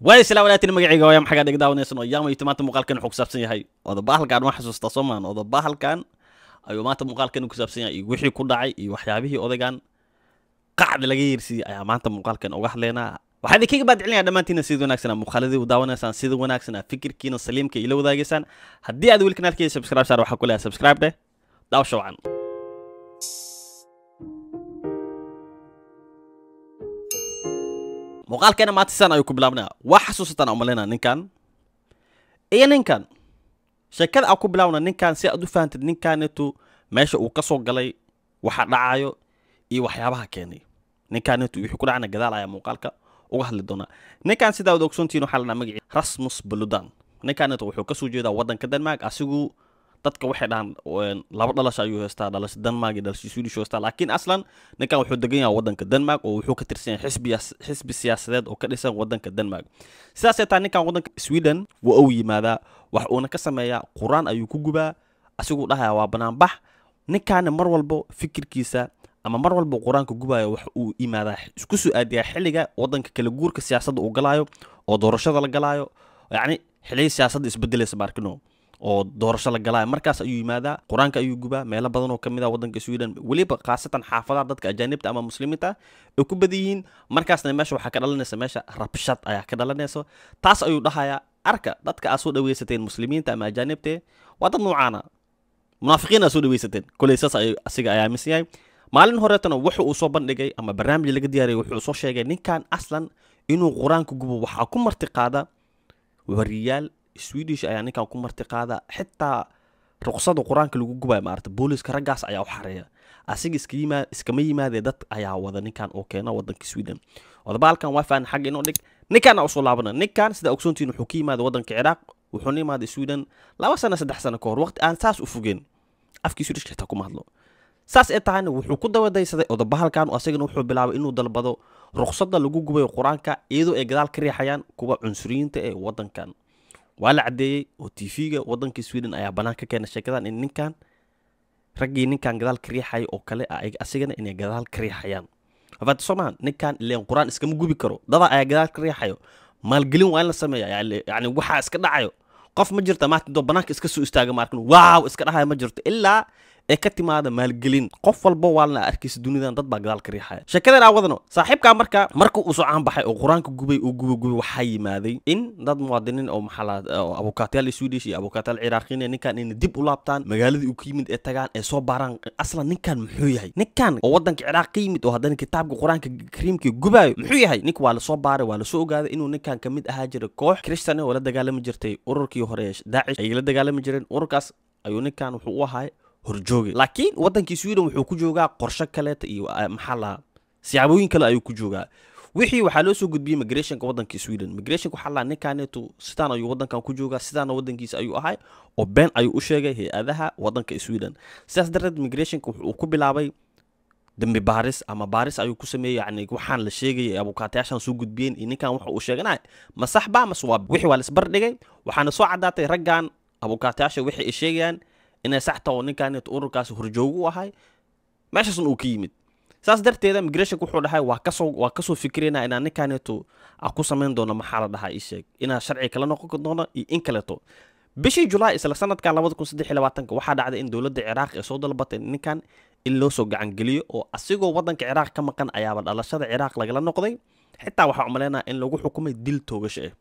waay isla walaatin magacayga waaya maxagaa dheg daawanaysan oo yaamayto maanta muuqaalkan wuxuu ku saabsan yahay. Odabahalkan ma xasuustaa soo maan odabahalkan ayuu maanta muuqaalkan ku saabsan yahay. Iyo wixii ku dhacay iyo waxyaabihii odaygan qacda laga yeersiiyey ayaa maanta muuqaalkan uga hadlaynaa waxaa idinkaga baadicinayaa dhammaantiina sida wanaagsan muuqaaladii u daawanaysaan sida wanaagsan fikirkiina saliimka ila wadaagaysaan. Haddii aad weli kanaalkeyga subscribe saar waxaa ku leeyahay subscribe dheh daawasha wacan muuqaalkeena maanta sidan ayuu ku bilaabnaya waa xasuusataan umalaynaa ninkan iyo ninkan sheekada aan ku bilaabna ninkan si aad u fahantid ninkanetu meesha uu ka soo galay waxa dhacayo iyo waxyaabaha keenay. Ninkanetu wixii ku dhacana gadaal ayaa muuqaalka uga hadli doonaa ninkan sidaa wada ogsoontihiin waxaa la dhaha rasmus buludan ninkanetu wuxuu ka soo jeedaa waddanka denmark asigu dadka waxay dhahaan laba dhalasho ayuu haystaa dhalasho denmark iyo dhalasho swedish haystaa. Laakiin aslan ninkan wuxuu degan yahay waddanka denmark oo wuxuu ka tirsan yahay xisbi xisbi siyaasadeed oo ka dhisan waddanka denmark. Sidaasee taa ninkan waddanka sweden waa uu yimaadaa wax uuna ka sameeyaa qur'aan ayuu ku gubaa asiguu dhahaya waa banaanbax ninkaana mar walbo fikirkiisa ama mar walba qur'aanka gubaayo wax uu yimaadaa isku soo aadiyaa xilliga waddanka kala guurka siyaasadda uu galaayo oo doorashada la galaayo. Yacni xilliga siyaasadda isbedelaysa maarkino oo doorasho la galaayo. Markaas ayuu yimaadaa qur'aanka ayuu gubaa meelo badan oo ka mid ah waddanka sweden. Weliba khaasatan xaafadaha dadka ajaanibta ama muslimiinta ay ku badan yihiin. Markaasna meesha waxaa ka dhalanaysa meesha rabshad ayaa ka dhalanaysa. Taas ayuu dhahayaa arka dadka aad soo dhaweysateen muslimiinta ama ajaanibte waa dad noocaana munaafiqiin aad soo dhaweysateen. Koley asiga ayaa aaminsan yahay. Maalin horeetana wuxu uu soo bandhigay ama barnaamij laga diyaariyay wuxuu soo sheegay ninkan aslan inuu qur'aanka gubo waxaa ku marti qaada wariyaal swedish ayaa ninkan ku marti qaada. Xitaa ruqsada qur'aanka lagu gubayo maarata booliska raggaas ayaa u xareeya. Asiga iskama yimaadee dad ayaa wada ninkan oo keena waddanka sweden. Odabaalkan waa fahan xagga inuu dhig. Ninkan u soo laabana ninkan sida ogsoontiin wuxuu ka yimaada waddanka ciraaq wuxuuna imaaday sweden laba sano saddex sano ka hor. Waqti aan saas u fogeen afkii swedishka xitaa kuma hadlo saas ee tahayna wuxuu ku dabadaysaday odabahalkan asagana wuxuu bilaabay inuu dalbado ruqsadda lagu gubayo qur'aanka iyadoo ay gadaal ka riixayaan kuwa cunsuriyiinta ee waddankan waa la caddeeyey oo t v-ga waddanka sweden ayaa bannaan ka keena sheekadan in ninkan raggii ninkan gadaal ka riixaya oo kale ah asigana inay gadaal ka riixayaan. Afaati soomaa ninkan ileen qur'aan iskama gubi karo. Dada ayaa gadaal ka riixayo. Maalgelin waa in la sameeya yani waxaa iska dhacayo. Qof ma jirta maanta doo bannaanka iska soo istaaga maarkin waaw iska dhahayo ma jirto. Ilaa ee ka timaada maalgelin. Qof walba waalna arkaysa dunidan dad baa gadaal riixaya sheekadan aa wadano saaxiibkaa marka marka uu soo caanbaxay oo qur'aanka gubay oo guba gubay waxaa yimaaday in dad muwaadiniin oo maxaa abukaatayaal swedish iyo abukaatayaal ciraaqiin ninkan inay dib u laabtaan magaaladii uu ka yimid ee tagaan ee soo baaraan aslan ninkan muxuu yahay? Ninkan oo waddanka ciraaq ka yimid oo haddana kitaabka qur'aanka kariimka gubaayo muxuu yahay? Ninka waa la soo baaray waa la soo ogaaday inuu ninkan ka mid ahaa jiray koox christian oo la dagaalami jirtay ururkii hore daacish. Ayay la dagaalami jireen ururkaas ayuu ninkan wuxuu u ahay horjoogay laakiin waddankii sweden wuxuu ku joogaa qorsho kaleeta iyo maxaa lahaa siyaabooyin kale ayuu ku joogaa. Wixii waxaa loo soo gudbiyey migrationka waddanka sweden migrationka waxaa lahaa ninkaneetu sidaan ayuu waddankan ku joogaa sidaana waddankiisa ayuu ahay oo been ayuu u sheegay hay'adaha waddanka sweden sidaas darteed migrationka wuxuu ku bilaabay dembi baaris ama baaris ayuu ku sameeyey yani waxaan la sheegayay abukaatayaashan soo gudbiyeen iyo ninkan waxa uu sheeganay ma sax mase waa wixii waa la isbardhigay waxaana soo caddaatay raggan abukaatayaasha wixii ay sheegayaan inay saxta oo ninkanet ururkaasi horjoogu u ahay meeshaasna uu ka yimid saas darteeda migrationka wuxuu dhahay waa ka soo waa ka soo fikirayna inaan ninkanetu a ku samayn doono maxaa la dhahaa ii sheeg inaa sharci kala noqon doono iyo in kaleeto bishii julaay isla labaatanka waxaa dhacday in dowladda ciraaq ee soo dalbatay ninkan in loo soo gacangeliyo oo asigoo waddanka ciraaq ka maqan ayaaba dhalashada ciraaq lagala noqday xitaa waxaa umaleynaa in lagu xukumay dil toogasho ah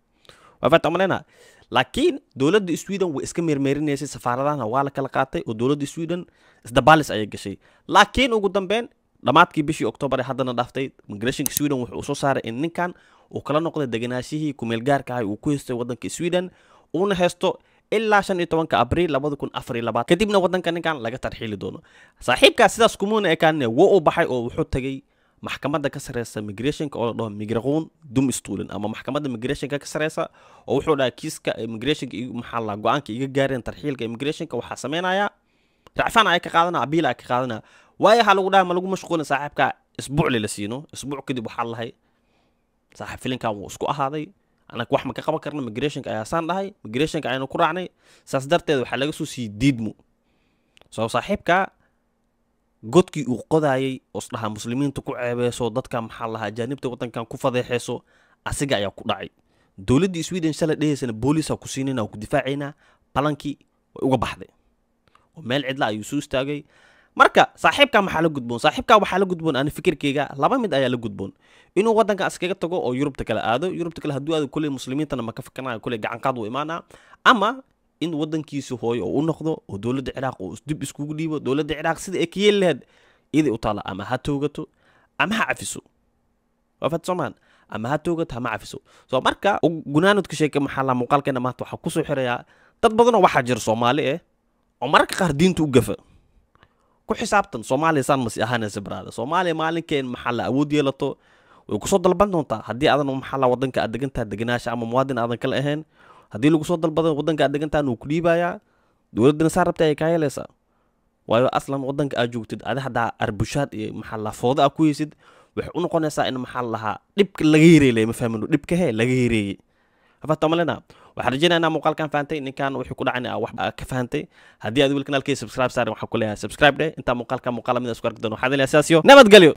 umaleynaa laakiin dowladda sweden way iska meermeerinaysay safaaradahana waa la kala qaatay oo dowladda sweden isdabaalis ayay gashay. Laakiin ugu dambeyn dhammaadkii bishii oktoobar ee haddana dhaaftay migrationka sweden wuxuu soo saaray in ninkan uu kala noqday deganaashihii kumeelgaarka ahay uu ku haystay waddanka sweden uuna haysto ilaa shan iyo tobanka abriil labada kun afar iyo labaatan kadibna waddanka ninkan laga tarxiili doono. Saaxiibkaas sidaas kumuuna ekaanine waa uu baxay oo wuxuu tagay maxkamadda ka sareysa migrationka oo la dhaho migraquun dum stulen ama maxkamadda migrationka ka sareysa oo wuxuu dhaha kiiska migrationka maxaa la go'aanka iga gaareen tarxiilka migrationka waxaa sameynaya racfaan ay ka qaadana abiil ay ka qaadana waayo waxaa lagu dhaha ma lagu mashquulin saaxiibka isbuucli la siino isbuuc kadib waxaa lahay saaxiib filinkan wuu isku ahaaday anaga wax ma ka qaban karna migrationka ayaa saan dhahay migrationka aynu ku raacnay saas darteed waxaa laga soo siiyey diidmo soo saaxiibka godkii uu qodaayay oos dhahaa muslimiinta ku ceebeyso dadka maxaa lahaa ajaanibta waddankan ku fadeexeyso asiga ayaa ku dhacay. Dowladdii sweden shalay dhehaysana booliisaa ku siinayna ku difaacaynaa balankii way uga baxday. Oo meel cidla ayuu soo istaagay. Marka saaxiibkaa maxaa la gudboon? Saaxiibkaa waxaa la gudboon ani fikirkeyga laba mid ayaa la gudboon. Inuu waddanka iskaga tago oo yurubta kale aado. Yurubta kale hadduu aado kuley muslimiintana ma ka kuley gacanqaad uu imaanaa. Ama in waddankiisa hooyo oo u noqdo oo dowladda ciraaq uu dib iskugu dhiibo. Dowladda ciraaq sida ay ka yeeli lahayd iyaday u taala ama ha toogato ama ha cafiso. Waa fat soomaan ama ha toogato ama cafiso. Soo marka gunaanadka sheeke maxaa la muuqaalkeena maanta waxaa ku soo xirayaa dad badanoo waxaa jira soomaali eh oo mararka qaar diinta u gafa. Ku xisaabtan soomaaliya saan masi ahaanaysa baraada soomaaliya maalinkeen maxaa awood yeelato? Way ku soo dalban doontaa. Haddii aadan maxaa wadanka aad degantaha deganaasha ama muwaadin aadan kale ahayn haddii lagu soo dalbada wadanka aad degantahan wuu ku dhiibayaa dowladdana saa rabta ayay kaa yeelaysaa. Waayo aslan wadanka aad joogtid adi haddaa arbushaad iyo maxaa la fooda aa ku heysid waxay u noqonaysaa in maxaa lahaa dhibka laga yareeyay ma fahmino? Dhibka hee laga yareeyey hafata malena waxaan rajeynaya inaa muuqaalkan fahantay ninkan wuxuu ku dhacay wax ka fahantay haddii aad wiil kanaalkii subscribe saarin waxaan ku leeyahay subscribe dheh intaa muuqaalka muuqaala mid isku arki doono waxaa leeyahay sidaas nabadgelyo